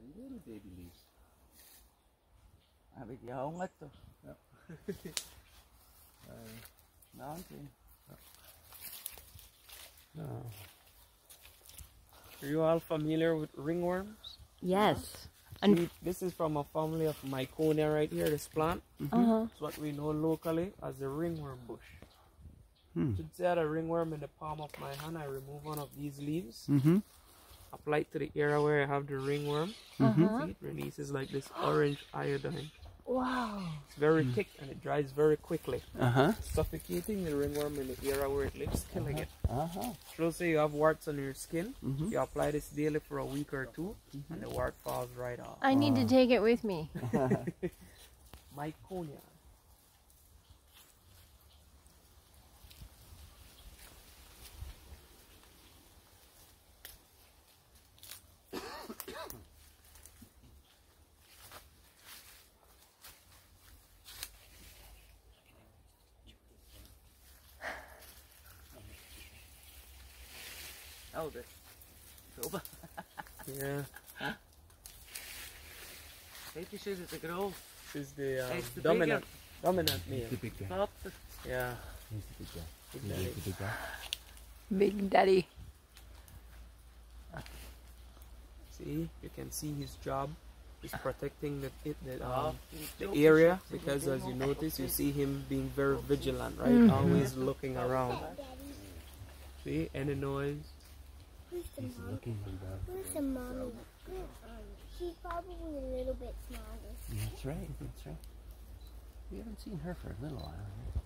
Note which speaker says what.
Speaker 1: The little baby leaves. Avec yaongat to. Mountain.
Speaker 2: Oh. Are you all familiar with ringworms?
Speaker 3: Yes.
Speaker 2: See, this is from a family of Miconia right here, this plant.
Speaker 3: Uh-huh.
Speaker 2: It's what we know locally as the ringworm bush.
Speaker 1: Hmm.
Speaker 2: Should say I had a ringworm in the palm of my hand. I remove one of these leaves,
Speaker 1: Mm-hmm.
Speaker 2: apply it to the area where I have the ringworm.
Speaker 3: Uh-huh.
Speaker 2: See, it releases like this orange iodine.
Speaker 3: Wow.
Speaker 2: It's very thick and it dries very quickly,
Speaker 1: Uh-huh.
Speaker 2: suffocating the ringworm in the area where it lives, killing it.
Speaker 1: Uh-huh.
Speaker 2: So say you have warts on your skin,
Speaker 1: Mhm.
Speaker 2: you apply this daily for a week or 2 and the wart falls right off.
Speaker 3: I need to take it with me.
Speaker 2: Miconia.
Speaker 1: Oh, the Soba.
Speaker 2: Yeah,
Speaker 1: Kijk eens, is het de groot?
Speaker 2: is the um,
Speaker 1: It's the
Speaker 2: dominant dominant male.
Speaker 1: big guy.
Speaker 2: Yeah,
Speaker 1: He's the big guy.
Speaker 2: big
Speaker 1: He's
Speaker 2: daddy.
Speaker 1: the big guy.
Speaker 3: Big Daddy.
Speaker 2: See, you can see his job. He's protecting the it, the,
Speaker 1: Ah,
Speaker 2: um, the area because as you notice, you see him being very vigilant, right? Always looking around. See, any noise.
Speaker 4: Who's the
Speaker 1: He's
Speaker 4: mom?
Speaker 1: looking for the...
Speaker 4: Who's the mommy? She's probably a little bit smaller.
Speaker 1: That's right, that's right. We haven't seen her for a little while.